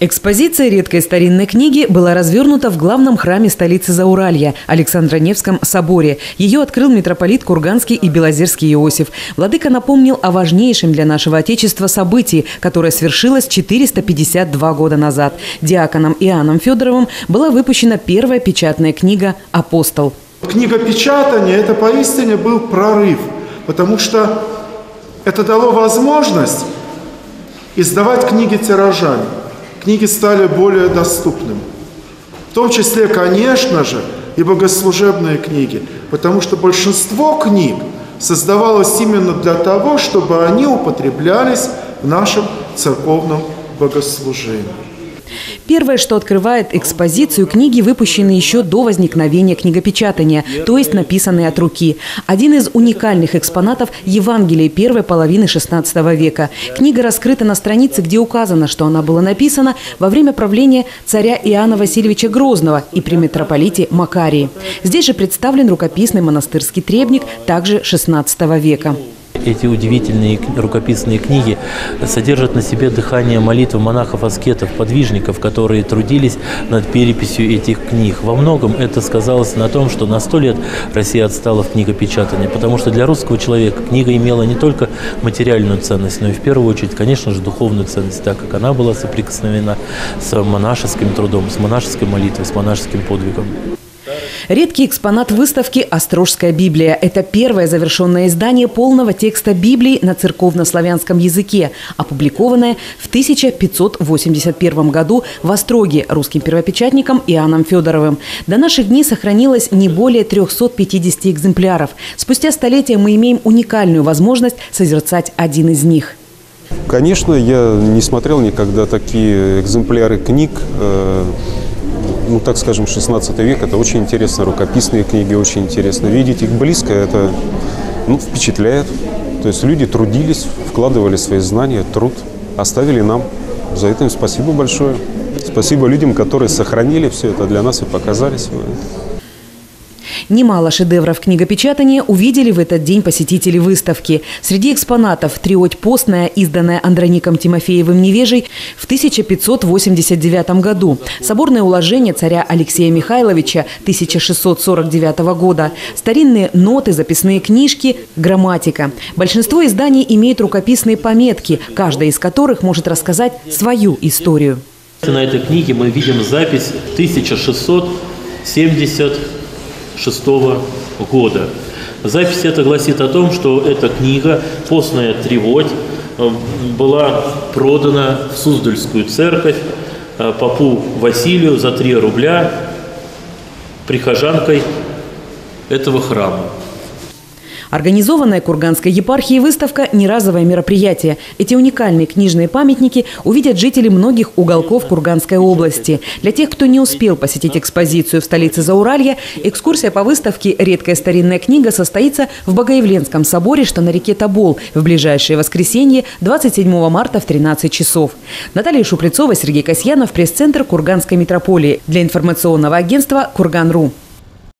Экспозиция редкой старинной книги была развернута в главном храме столицы Зауралья – Александро-Невском соборе. Ее открыл митрополит Курганский и Белозерский Иосиф. Владыка напомнил о важнейшем для нашего Отечества событии, которое свершилось 452 года назад. Диаконом Иоанном Федоровым была выпущена первая печатная книга «Апостол». Книга печатания – это поистине был прорыв, потому что это дало возможность издавать книги тиражами книги стали более доступными. В том числе, конечно же, и богослужебные книги, потому что большинство книг создавалось именно для того, чтобы они употреблялись в нашем церковном богослужении. Первое, что открывает экспозицию, книги, выпущенные еще до возникновения книгопечатания, то есть написанные от руки. Один из уникальных экспонатов – Евангелие первой половины XVI века. Книга раскрыта на странице, где указано, что она была написана во время правления царя Иоанна Васильевича Грозного и при митрополите Макарии. Здесь же представлен рукописный монастырский требник, также XVI века эти удивительные рукописные книги содержат на себе дыхание молитвы монахов-аскетов, подвижников, которые трудились над переписью этих книг. Во многом это сказалось на том, что на сто лет Россия отстала в книгопечатании, потому что для русского человека книга имела не только материальную ценность, но и в первую очередь, конечно же, духовную ценность, так как она была соприкосновена с монашеским трудом, с монашеской молитвой, с монашеским подвигом. Редкий экспонат выставки «Острожская Библия» – это первое завершенное издание полного текста Библии на церковно-славянском языке, опубликованное в 1581 году в Остроге русским первопечатником Иоанном Федоровым. До наших дней сохранилось не более 350 экземпляров. Спустя столетия мы имеем уникальную возможность созерцать один из них. Конечно, я не смотрел никогда такие экземпляры книг э, ну, так скажем, 16 век. Это очень интересно. Рукописные книги очень интересно. Видеть их близко, это ну, впечатляет. То есть люди трудились, вкладывали свои знания, труд, оставили нам. За это им спасибо большое. Спасибо людям, которые сохранили все это для нас и показали сегодня. Немало шедевров книгопечатания увидели в этот день посетители выставки. Среди экспонатов «Триоть постная», изданная Андроником Тимофеевым Невежей в 1589 году, соборное уложение царя Алексея Михайловича 1649 года, старинные ноты, записные книжки, грамматика. Большинство изданий имеют рукописные пометки, каждая из которых может рассказать свою историю. На этой книге мы видим запись 1670 1906 года. Запись эта гласит о том, что эта книга «Постная треводь» э, была продана в Суздальскую церковь э, попу Василию за 3 рубля прихожанкой этого храма. Организованная Курганской епархией выставка – не разовое мероприятие. Эти уникальные книжные памятники увидят жители многих уголков Курганской области. Для тех, кто не успел посетить экспозицию в столице Зауралья, экскурсия по выставке «Редкая старинная книга» состоится в Богоявленском соборе, что на реке Тобол, в ближайшее воскресенье 27 марта в 13 часов. Наталья Шуплецова, Сергей Касьянов, пресс-центр Курганской митрополии для информационного агентства «Курган.ру».